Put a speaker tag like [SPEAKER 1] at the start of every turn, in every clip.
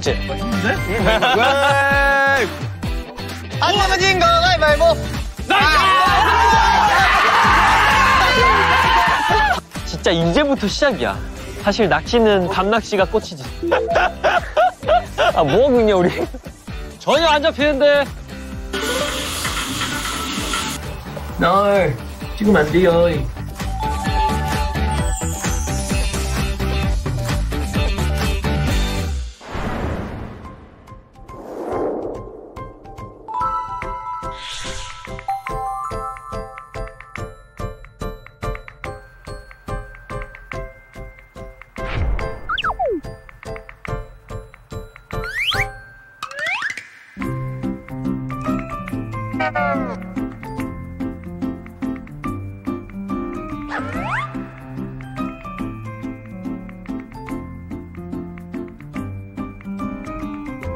[SPEAKER 1] 괜찮지? 안 넘어진 거 가위바위보 진짜 이제부터 시작이야. 사실 낚시는 밤낚시가 꽃이지. 아 뭐하고 있냐 우리? 전혀 안 잡히는데.
[SPEAKER 2] 널 지금 안 돼요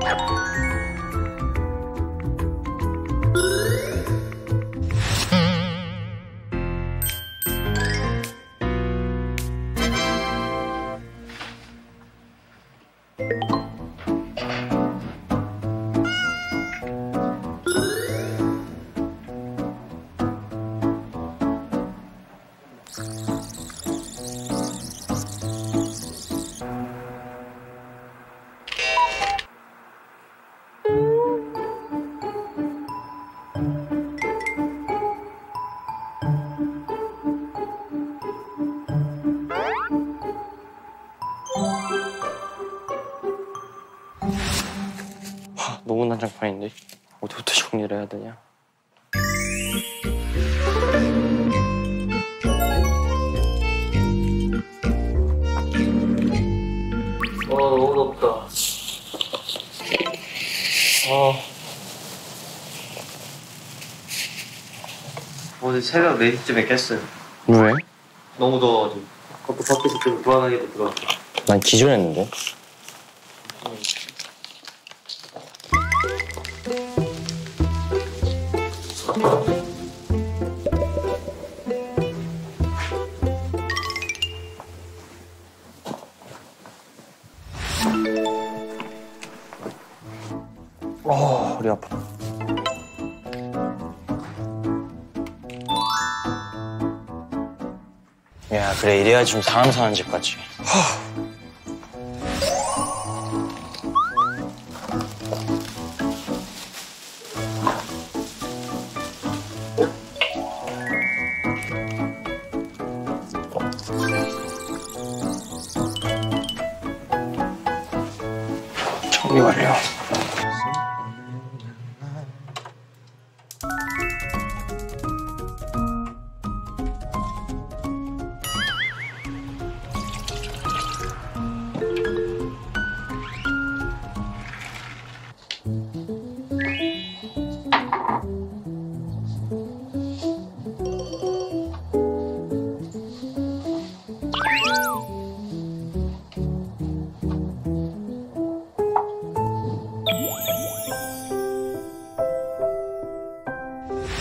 [SPEAKER 1] 너 무 난장판인데 어디부터 정리를 해야 되냐
[SPEAKER 2] 어 너무 덥다
[SPEAKER 3] 어제 새벽 4시쯤에 깼어요.
[SPEAKER 1] 왜?
[SPEAKER 3] 너무 더워가지고. 밖에서 좀 불안하게 들어.
[SPEAKER 1] 난 기절했는데 그래, 이래야 좀 사람 사는 집 같지.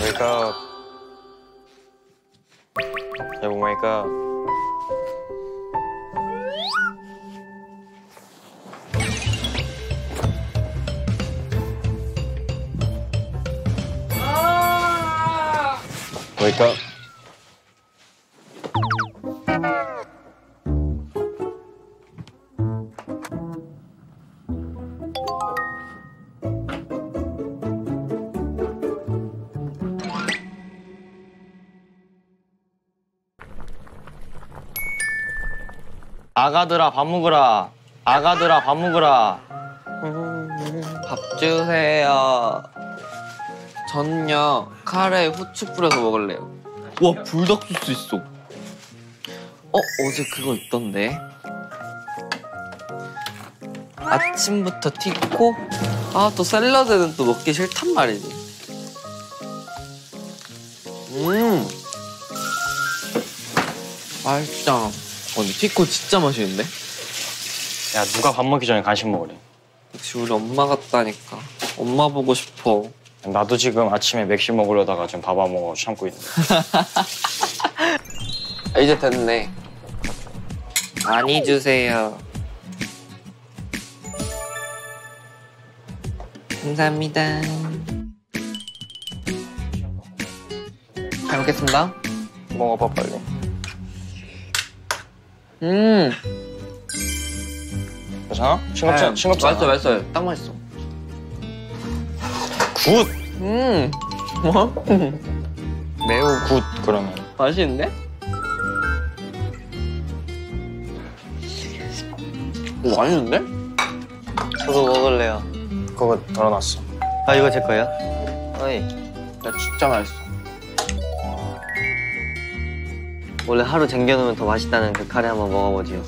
[SPEAKER 1] quay cơ. Rồi vùng quay cơ. Quay cơ. 아가들아 밥 먹으라. 아가들아 밥 먹으라.
[SPEAKER 4] 밥 주세요. 전요 카레에 후추 뿌려서 먹을래요. 와 불닭 소스 있어. 어 어제 그거 있던데. 아침부터 티코 아또 샐러드는 또 먹기 싫단 말이지. 음. 맛있다. 어, 근데 피코 진짜 맛있는데?
[SPEAKER 5] 야 누가 밥 먹기 전에 간식 먹으래
[SPEAKER 4] 역시 우리 엄마 같다니까. 엄마 보고 싶어.
[SPEAKER 5] 나도 지금 아침에 맥시 먹으려다가 지금 밥안 먹어 참고 있는데
[SPEAKER 4] 아, 이제 됐네. 많이 주세요. 감사합니다. 잘 먹겠습니다.
[SPEAKER 5] 먹어봐 빨리
[SPEAKER 4] 음,
[SPEAKER 5] 괜찮아? 싱겁지, 않- 싱겁지 않아?
[SPEAKER 4] 맛있어, 맛있어. 딱 맛있어.
[SPEAKER 5] Good!
[SPEAKER 4] 음, 뭐?
[SPEAKER 5] 매우 good 그러면
[SPEAKER 4] 맛있는데? 오, 맛있는데?
[SPEAKER 5] 저도 먹을래요 그거 덜어놨어 아 이거 제 거예요? 어이
[SPEAKER 4] 나 진짜 맛있어.
[SPEAKER 3] 원래 하루 쟁겨놓으면 더 맛있다는 그 카레 한번 먹어보지요.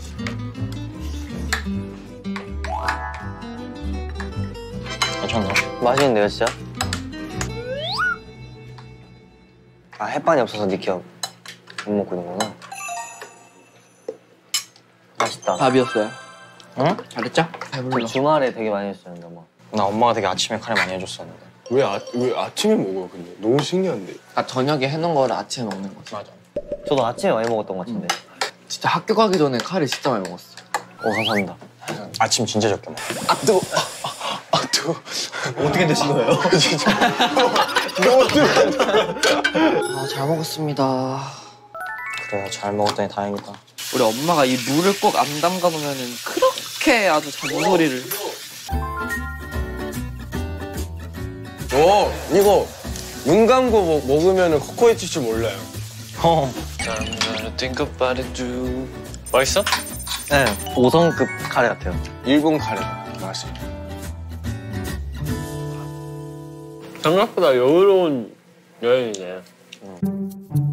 [SPEAKER 5] 괜찮나?
[SPEAKER 3] 맛있는데요, 진짜? 아, 햇반이 없어서 니키가 못 먹고 있는구나. 맛있다.
[SPEAKER 4] 밥이었어요.
[SPEAKER 5] 응?
[SPEAKER 4] 잘했죠? 배불러.
[SPEAKER 3] 주말에 되게 많이 했었는데, 뭐.
[SPEAKER 5] 나 엄마가 되게 아침에 카레 많이 해줬었는데
[SPEAKER 6] 왜, 아, 왜 아침에 먹어요, 근데? 너무 신기한데.
[SPEAKER 4] 아, 저녁에 해놓은 거를 아침에 먹는 거지.
[SPEAKER 5] 맞아
[SPEAKER 3] 저도 아침에 많이 먹었던 것 같은데.
[SPEAKER 4] 진짜 학교 가기 전에 카레 진짜 많이 먹었어.
[SPEAKER 3] 오, 감사합니다.
[SPEAKER 5] 아침 진짜 적게 먹어
[SPEAKER 6] 아, 뜨거. 아, 아, 아, 뜨거.
[SPEAKER 3] 어떻게 드신 거예요?
[SPEAKER 6] 진짜. 너무 뜨거.
[SPEAKER 4] 아, 잘 먹었습니다.
[SPEAKER 5] 그래 잘 먹었더니 다행이다
[SPEAKER 4] 우리 엄마가 이 물을 꼭 안 담가 놓으면은 그렇게 아주 잔소리를.
[SPEAKER 6] 어, 이거 눈 감고 먹, 먹으면 코코넛 칠줄 몰라요.
[SPEAKER 5] 어
[SPEAKER 6] think about it too.
[SPEAKER 5] 맛있어?
[SPEAKER 3] 네, 5성급 카레 같아요.
[SPEAKER 6] 일본 카레 맛이. 생각보다 여유로운 여행이네.
[SPEAKER 3] 오,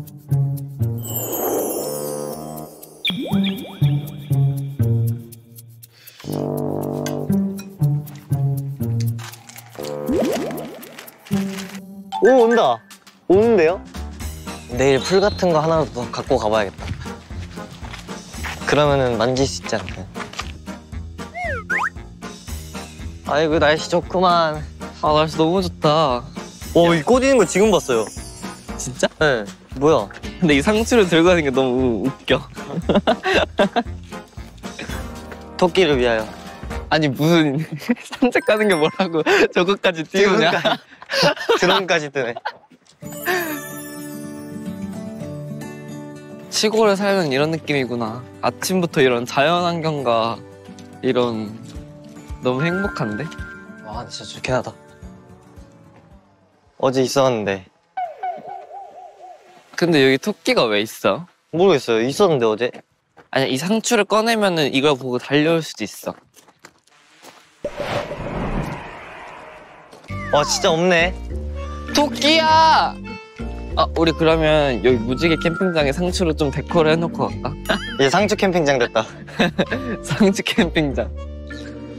[SPEAKER 3] 내일 풀 같은 거 하나 더 갖고 가봐야겠다. 그러면은 만질 수 있지 않을까요? 아이고, 날씨 좋구만.
[SPEAKER 4] 아, 날씨 너무 좋다.
[SPEAKER 3] 오, 이 꼬지는 거 지금 봤어요.
[SPEAKER 4] 진짜?
[SPEAKER 3] 네. 뭐야?
[SPEAKER 4] 근데 이 상추를 들고 가는 게 너무 웃겨.
[SPEAKER 3] 토끼를 위하여.
[SPEAKER 4] 아니, 무슨 산책 가는 게 뭐라고 저것까지 띄우냐?
[SPEAKER 3] 드론까지 뜨네.
[SPEAKER 4] 시골에 살면 이런 느낌이구나. 아침부터 이런 자연 환경과 이런 너무 행복한데?
[SPEAKER 3] 와, 진짜 좋긴 하다. 어제 있었는데.
[SPEAKER 4] 근데 여기 토끼가 왜 있어?
[SPEAKER 3] 모르겠어요. 있었는데, 어제.
[SPEAKER 4] 아니 이 상추를 꺼내면은 이걸 보고 달려올 수도 있어.
[SPEAKER 3] 와, 진짜 없네.
[SPEAKER 4] 토끼야! 아 우리 그러면 여기 무지개 캠핑장에 상추로 좀 데코를 해놓고 갈까?
[SPEAKER 3] 이제 상추 캠핑장 됐다.
[SPEAKER 4] 상추 캠핑장.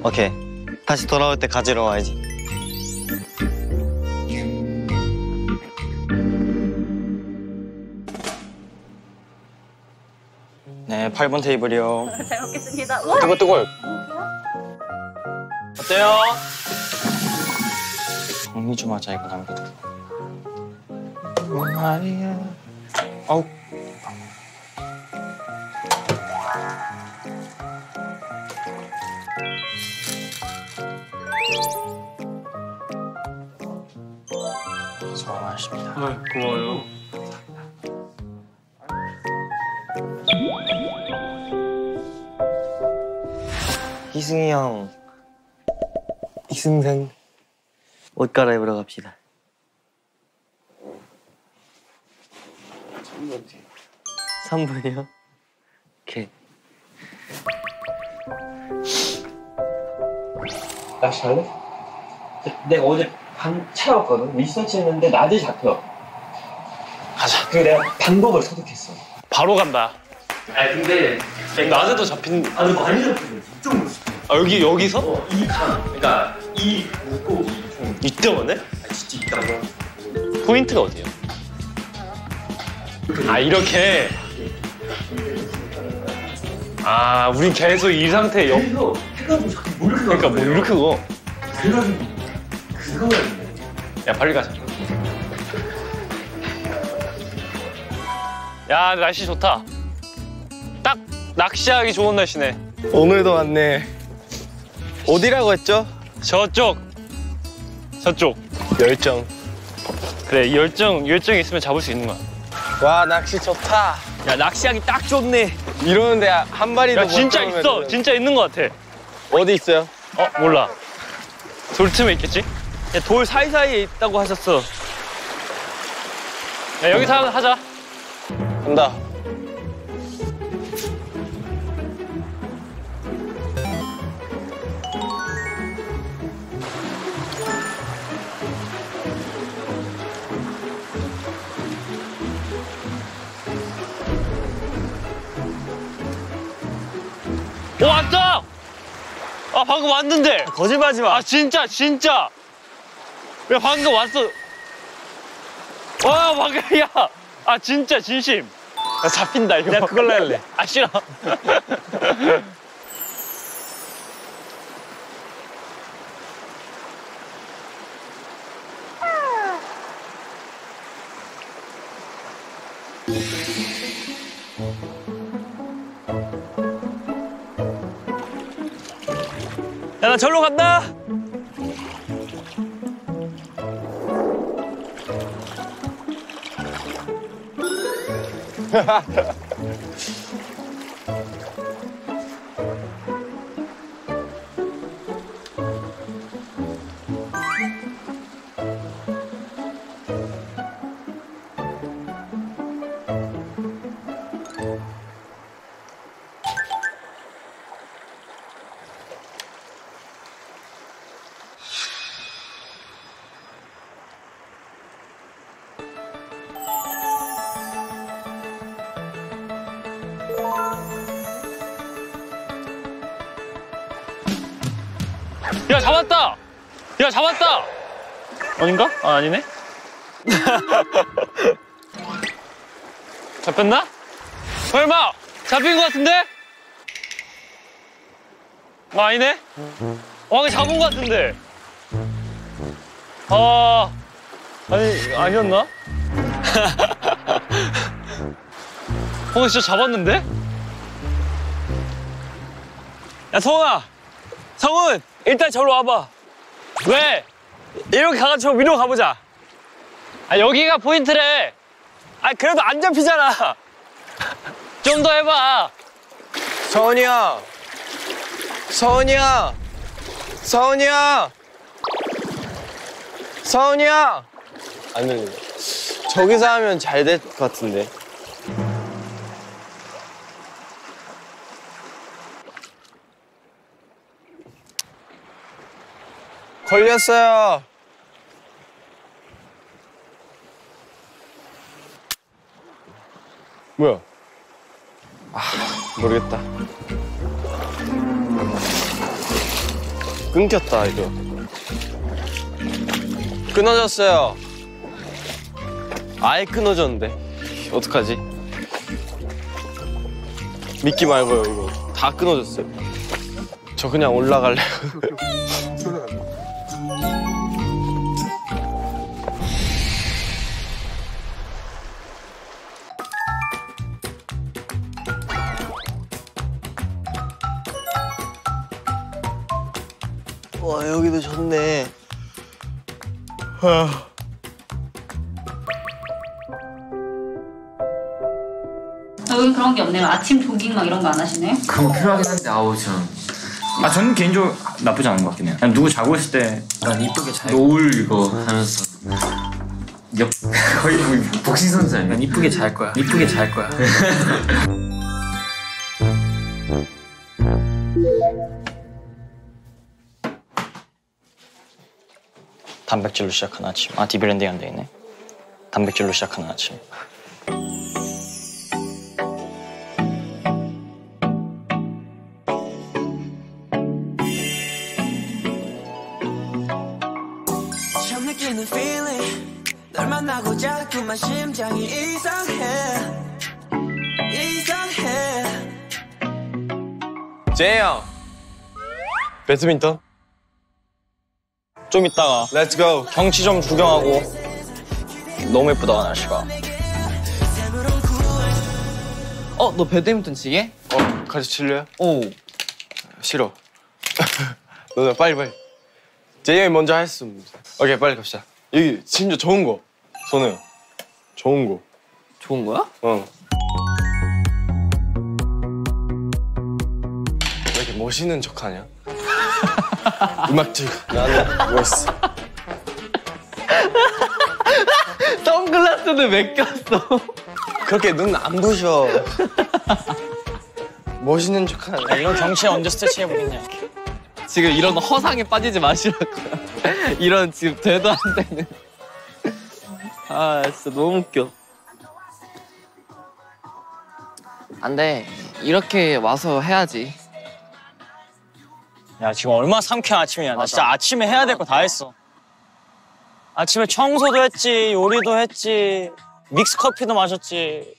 [SPEAKER 3] 오케이. 다시 돌아올 때 가지러 와야지.
[SPEAKER 5] 네 8번 테이블이요
[SPEAKER 7] 잘 먹겠습니다.
[SPEAKER 5] 뜨거 뜨거 어때요? 정리 좀 하자 이거 남겨둬 마리아 아우 수고하셨습니다
[SPEAKER 6] 고마워요.
[SPEAKER 3] 희승이 형. 희승생. 옷 갈아입으러 갑시다. 3분이요? 오케이.
[SPEAKER 8] 낚시 할래? 내가 어제 방 찾아왔거든. 리서치 했는데 낮에 잡혀.
[SPEAKER 5] 가자
[SPEAKER 8] 그래서 내가 방법을 터득했어.
[SPEAKER 5] 바로 간다
[SPEAKER 8] 아 근데
[SPEAKER 5] 낮에도 잡힌
[SPEAKER 8] 아니 많이. 이쪽으로.
[SPEAKER 5] 아 여기 여기서?
[SPEAKER 8] 어, 이 강. 그러니까 이이 물고기
[SPEAKER 6] 이때만에?
[SPEAKER 8] 진짜 있다고.
[SPEAKER 5] 포인트가 어디예요? 아 이렇게 아 우린 계속 이 상태에 영
[SPEAKER 8] 그래서 해가지고 자꾸 뭘
[SPEAKER 5] 그러니까 뭐 이렇게 그거
[SPEAKER 8] 그래가지고 그거였네.
[SPEAKER 5] 야 빨리 가자 야 날씨 좋다 딱 낚시하기 좋은 날씨네
[SPEAKER 6] 오늘도 왔네. 어디라고 했죠?
[SPEAKER 5] 저쪽 저쪽
[SPEAKER 6] 열정.
[SPEAKER 5] 그래 열정 열정이 있으면 잡을 수 있는 거야
[SPEAKER 6] 와 낚시 좋다.
[SPEAKER 5] 야 낚시하기 딱 좋네.
[SPEAKER 6] 이러는데 한 마리도
[SPEAKER 5] 야
[SPEAKER 6] 못
[SPEAKER 5] 진짜 있어. 진짜 있는 것 같아.
[SPEAKER 6] 어디 있어요?
[SPEAKER 5] 어 몰라. 돌 틈에 있겠지? 야, 돌 사이사이에 있다고 하셨어. 야 여기서 하나 하자.
[SPEAKER 6] 간다.
[SPEAKER 5] 오 왔다! 아 방금 왔는데.
[SPEAKER 3] 거짓말하지 마.
[SPEAKER 5] 아 진짜 진짜. 야 방금 왔어? 와 방금 야아 진짜 진심. 야, 잡힌다 이거.
[SPEAKER 3] 내가 그걸로 할래.
[SPEAKER 5] 아 싫어 나 절로 간다 야 잡았다 야 잡았다 아닌가? 아 아니네 잡혔나? 설마 잡힌 것 같은데? 아 아니네 어 이거 잡은 것 같은데 아 아니 아니었나? 어 진짜 잡았는데?
[SPEAKER 3] 야 성아, 성훈 일단 저로 와봐.
[SPEAKER 5] 왜?
[SPEAKER 3] 이렇게 가가지고 저 위로 가보자.
[SPEAKER 5] 아 여기가 포인트래
[SPEAKER 3] 아 그래도 안 잡히잖아.
[SPEAKER 5] 좀 더 해봐
[SPEAKER 6] 서은이야. 서은이야. 서은이야. 서은이야. 안 들린다. 저기서 하면 잘 될 것 같은데. 걸렸어요. 뭐야? 아, 모르겠다. 끊겼다, 이거. 끊어졌어요. 아예 끊어졌는데. 어떡하지? 믿기 말고요, 이거. 다 끊어졌어요. 저 그냥 올라갈래요.
[SPEAKER 3] 와 여기도 좋네.
[SPEAKER 7] 여기 그런 게 없네요. 아침 조깅 막 이런 거 안 하시네요?
[SPEAKER 9] 그거 필요하긴 한데 아우 전. 아 저는 개인적으로 나쁘지 않은 것 같긴 해요. 그냥 누구 자고 있을 때 난 이쁘게 잘 노을 이거 하면서 옆 거의 뭐 복싱 선수 아니야? 난 이쁘게 잘 거야. 이쁘게 잘 거야.
[SPEAKER 3] 단백질로 시작하는 아침. 아 debranding 안 돼 있네. 단백질로 시작하는 아침.
[SPEAKER 10] 느끼는 feeling 널 만나고 자꾸만 심장이 이상해 이상해
[SPEAKER 6] 제이 형. 배드민턴?
[SPEAKER 3] 좀 이따가
[SPEAKER 6] let's go.
[SPEAKER 3] 경치 좀 구경하고 너무 예쁘다 날씨가
[SPEAKER 4] 어, 너 배드민턴 치게?
[SPEAKER 6] 어, 같이 칠래요?
[SPEAKER 4] 오.
[SPEAKER 6] 싫어. 너네 빨리 빨리. 제이 형이 먼저 했습니다. 오케이 빨리 갑시다. 여기 심지어 좋은 거. 선우 형. 좋은 거.
[SPEAKER 4] 좋은 거야?
[SPEAKER 6] 어. 왜 이렇게 멋있는 척하냐? 음악 들고 나는 멋있어.
[SPEAKER 4] 선글라스는 왜 꼈어?
[SPEAKER 6] 그렇게 눈 안 부셔. 멋있는 척하냐?
[SPEAKER 3] 이런 경치에 언제 스트레치 해보겠냐
[SPEAKER 4] 지금 이런 허상에 빠지지 마시라고요. 이런 지금 되도 안 되는. 아, 진짜 너무 웃겨. 안 돼. 이렇게 와서 해야지.
[SPEAKER 3] 야 지금 얼마나 상쾌한 아침이야 나 진짜 아침에 해야 될 거 다 했어 아침에 청소도 했지 요리도 했지 믹스 커피도 마셨지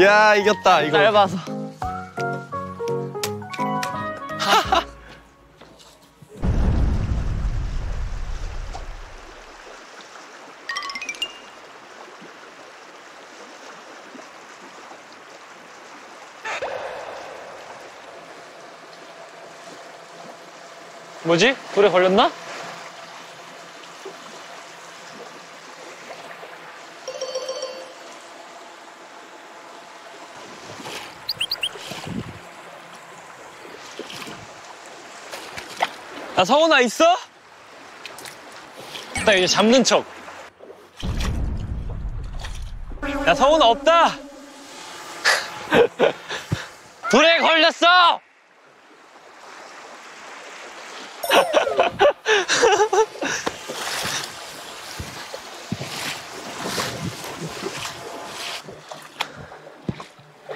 [SPEAKER 6] 야 이겼다 이거.
[SPEAKER 4] 짧아서.
[SPEAKER 5] 뭐지? 불에 걸렸나? 야 성훈아 있어? 나 이제 잡는 척. 야 성훈아 없다. 불에 걸렸어.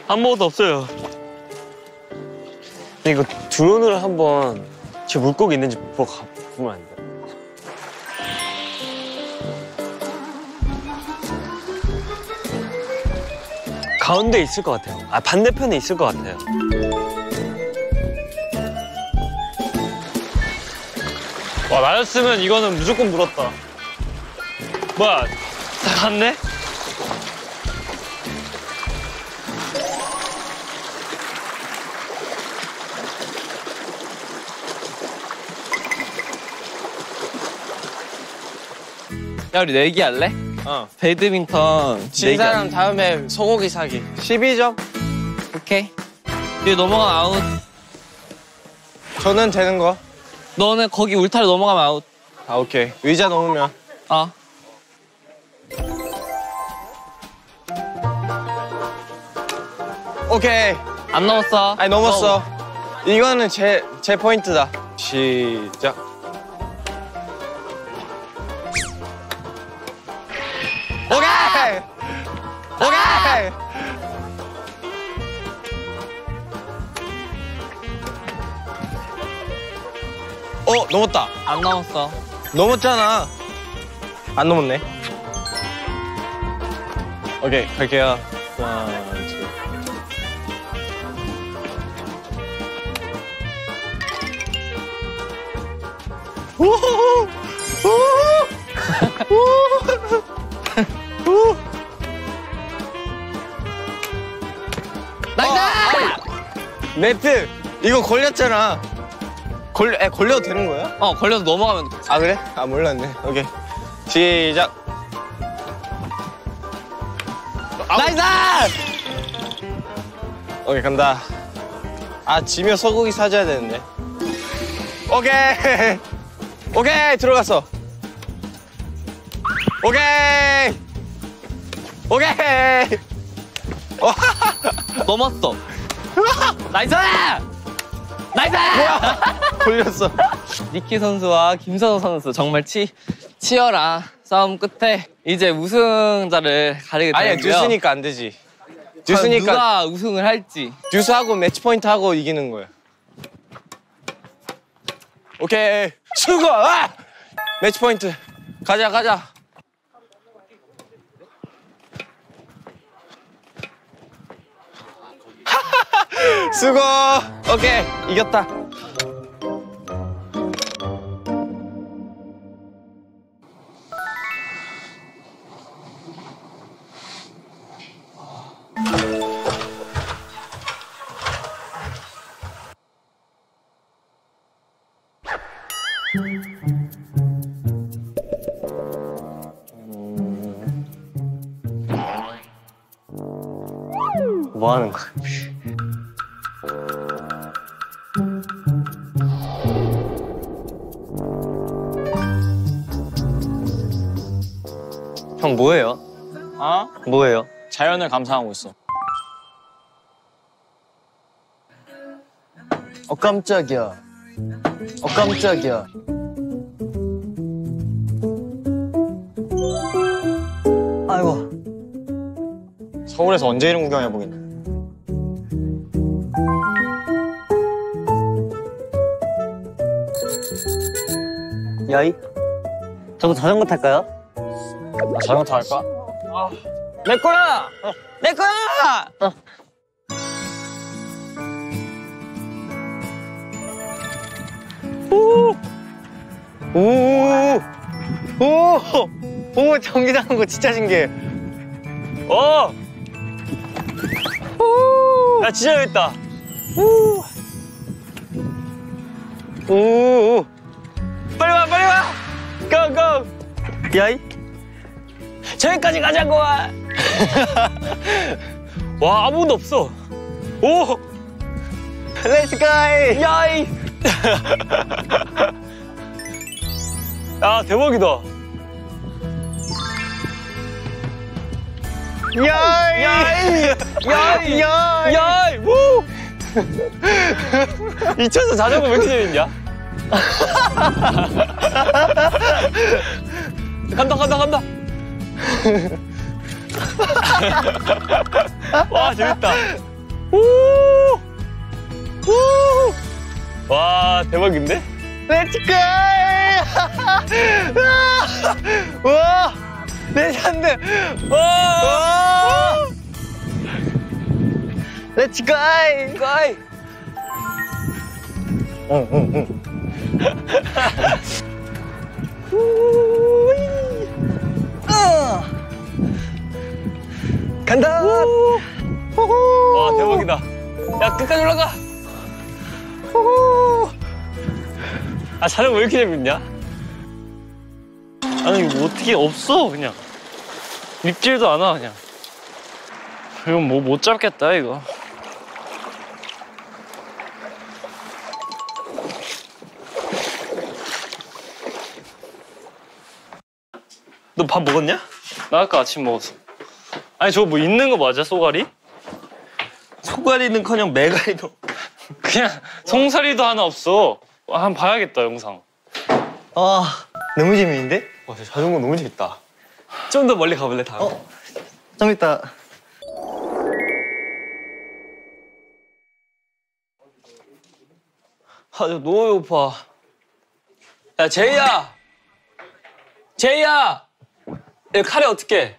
[SPEAKER 5] 아무것도 없어요. 이거 드론을 한번 제 물고기 있는지 보고 가, 보면 안 돼요? 가운데 있을 것 같아요. 아 반대편에 있을 것 같아요. 와 나였으면 이거는 무조건 물었다. 뭐야 다 갔네?
[SPEAKER 4] 야, 우리 내기 할래?
[SPEAKER 6] 어.
[SPEAKER 4] 배드민턴.
[SPEAKER 6] 진
[SPEAKER 4] 내기
[SPEAKER 6] 사람
[SPEAKER 4] 할래?
[SPEAKER 6] 다음에 소고기 사기. 12점?
[SPEAKER 4] 오케이. 뒤에 넘어가면 아웃.
[SPEAKER 6] 저는 되는 거.
[SPEAKER 4] 너는 거기 울타리 넘어가면 아웃.
[SPEAKER 6] 아 오케이. 의자 넘으면.
[SPEAKER 4] 아.
[SPEAKER 6] 오케이.
[SPEAKER 4] 안 넘었어.
[SPEAKER 6] 아니 넘었어. 이거는 제 제 포인트다. 시작. 어 넘었다.
[SPEAKER 4] 안 넘었어.
[SPEAKER 6] 넘었잖아. 안 넘었네. 오케이 갈게요. 하나, 둘. 우후후! 우후후! 우후!
[SPEAKER 4] Nice!
[SPEAKER 6] 네트 이거 걸렸잖아. 걸려 에, 걸려도 되는 거야?
[SPEAKER 4] 어, 걸려서 넘어가면 돼.
[SPEAKER 6] 아 그래? 아 몰랐네. 오케이 시작.
[SPEAKER 4] Nice!
[SPEAKER 6] 오케이 간다. 아 지면 소고기 사줘야 되는데. 오케이 오케이 들어갔어. 오케이 오케이. 와
[SPEAKER 4] 넘었어. Nice! Nice!
[SPEAKER 6] 걸렸어.
[SPEAKER 4] 니키 선수와 김선우 선수 정말 치 치열한 싸움 끝에 이제 우승자를 가리게
[SPEAKER 6] 아니야
[SPEAKER 4] 되는데요.
[SPEAKER 6] 듀스니까 안 되지.
[SPEAKER 4] 과연
[SPEAKER 6] 듀스니까
[SPEAKER 4] 누가 우승을 할지.
[SPEAKER 6] 듀스하고 매치 포인트 하고 이기는 거야. 오케이 수고. 아! 매치 포인트. 가자 가자. 수고. 오케이 이겼다.
[SPEAKER 3] 뭐 하는 거야?
[SPEAKER 8] 형 뭐예요?
[SPEAKER 1] 어?
[SPEAKER 8] 뭐예요?
[SPEAKER 1] 자연을 감상하고 있어.
[SPEAKER 3] 어 깜짝이야. 어 깜짝이야. 아이고.
[SPEAKER 1] 서울에서 언제 이런 구경해 보겠냐.
[SPEAKER 3] 야이. 저거 자전거 탈까요?
[SPEAKER 1] 아, 자전거 탈까?
[SPEAKER 8] 내 거야! 내 거야!
[SPEAKER 3] 오! 오! 오! 전기 자전거 진짜 신기해.
[SPEAKER 8] 어! 야, 진짜 재밌다.
[SPEAKER 3] 오! 오!
[SPEAKER 8] 빨리 와, 빨리 와! 고, 고!
[SPEAKER 3] 야이.
[SPEAKER 8] 저기까지 가자고! 와, 와 아무도 없어. 오!
[SPEAKER 3] 렛츠 가이.
[SPEAKER 8] 야이! 야, 대박이다.
[SPEAKER 3] 야이.
[SPEAKER 8] 야이! 야이!
[SPEAKER 3] 야이.
[SPEAKER 8] 야이! 우! 이천서 자전거 왜 이렇게 재밌냐? 간다, 간다, 간다! 와, 재밌다. 우! 우! 와, 대박인데?
[SPEAKER 3] 렛츠 가이. 와! 레전드.
[SPEAKER 8] 와!
[SPEAKER 3] 렛츠 가이.
[SPEAKER 8] 가 이!
[SPEAKER 3] 간다.
[SPEAKER 8] 와, 대박이다. 야, 끝까지 올라가! 아, 자전거 왜 이렇게 재밌냐? 아니, 이거 어떻게 없어, 그냥. 립질도 안 와, 그냥. 이건 뭐 못 잡겠다, 이거. 너 밥 먹었냐? 나 아까 아침 먹었어. 아니, 저거 뭐 있는 거 맞아, 쏘가리? 쏘가리는커녕 메가리도. 그냥 송사리도 하나 없어. 아, 한번 봐야겠다, 영상.
[SPEAKER 3] 아, 너무 재밌는데?
[SPEAKER 6] 와 진짜 자전거 너무 재밌다.
[SPEAKER 8] 좀 더 멀리 가볼래, 다음에?
[SPEAKER 3] 어. 좀 이따.
[SPEAKER 8] 아, 저 너무 배고파. 야, 제이야! 제이야! 이 카레 어떻게?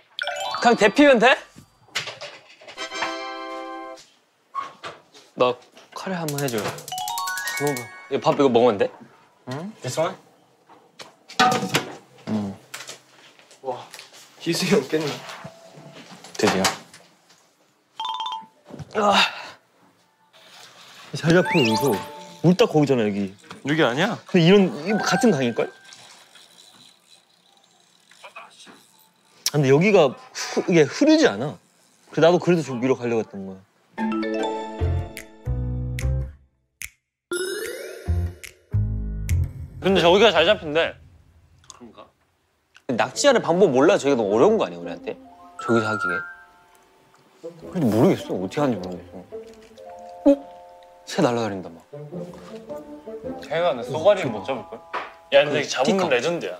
[SPEAKER 8] 그냥 데피면 돼? 나 카레 한 번 해줘. 너무. 이거 밥 이거 먹으면 돼?
[SPEAKER 1] 됐어?
[SPEAKER 6] 희수이 형 깼네.
[SPEAKER 1] 드디어.
[SPEAKER 3] 잘 잡혀 여기서. 물딱 거기잖아 여기.
[SPEAKER 8] 여기 아니야?
[SPEAKER 3] 근데 이런 같은 강일걸? 근데 여기가 흐, 이게 흐르지 않아. 그 나도 그래도 좀 위로 가려고 했던 거야.
[SPEAKER 8] 근데 저기가 잘 잡힌대. 그런가? 낙지하는 방법 몰라. 저게 너무 어려운 거 아니야, 우리한테? 저기서 하기에. 근데 모르겠어. 어떻게 하는지 모르겠어. 어? 새 날아다닌다 막.
[SPEAKER 5] 걔가 내 쏘가리를 못 잡을걸? 야 근데 잡으면
[SPEAKER 8] 스티커.
[SPEAKER 5] 레전드야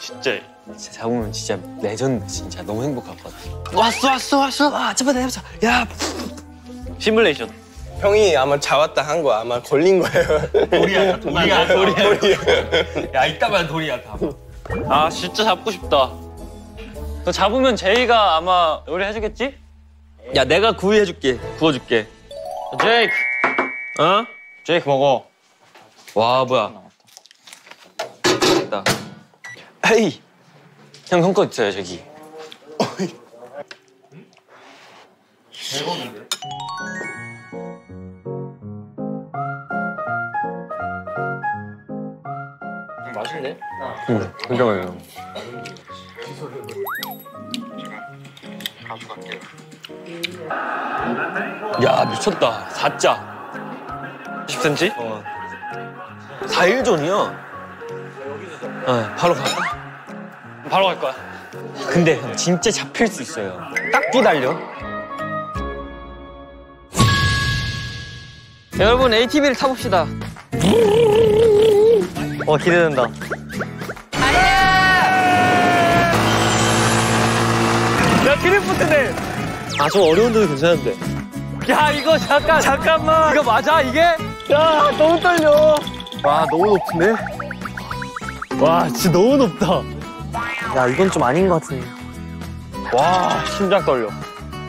[SPEAKER 5] 진짜
[SPEAKER 8] 진짜 잡으면 진짜 레전드 진짜 너무 같아.
[SPEAKER 4] 왔어 왔어 왔어. 아 잡아 내잡아 야.
[SPEAKER 5] 시뮬레이션
[SPEAKER 6] 형이 아마 잡았다 한거 아마 걸린 거예요.
[SPEAKER 8] 돌이야 돌이야 돌이야. 야 이따만 돌이야 다.
[SPEAKER 5] 아 진짜 잡고 싶다 너 잡으면 제이가 아마 요리 해주겠지?
[SPEAKER 4] 야 내가 구이해줄게. 구워줄게.
[SPEAKER 5] 제이크
[SPEAKER 4] 어?
[SPEAKER 5] 제이크 먹어
[SPEAKER 4] 와 뭐야. 됐다. 헤이. 형형거 있어요 저기.
[SPEAKER 5] 맛있네
[SPEAKER 8] 응. 잠깐만요. 야 미쳤다. 4자.
[SPEAKER 5] 10cm?
[SPEAKER 8] 어. 4일 전이야. 어, 바로 가.
[SPEAKER 5] 바로 갈 거야
[SPEAKER 8] 근데 형 진짜 잡힐 수 있어요. 딱 기다려.
[SPEAKER 4] 여러분 ATV를 타봅시다.
[SPEAKER 5] 어 기대된다 야 드리프트네
[SPEAKER 8] 아좀 어려운 데도 괜찮은데.
[SPEAKER 5] 야 이거 잠깐 잠깐만
[SPEAKER 4] 이거 맞아 이게?
[SPEAKER 5] 야 너무 떨려
[SPEAKER 8] 와 너무 높은데?
[SPEAKER 5] 와 진짜 너무 높다
[SPEAKER 4] 야 이건 좀 아닌 것 같은데.
[SPEAKER 5] 와 심장 떨려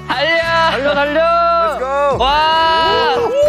[SPEAKER 4] 달려 달려 달려.
[SPEAKER 6] Let's go.
[SPEAKER 4] 와.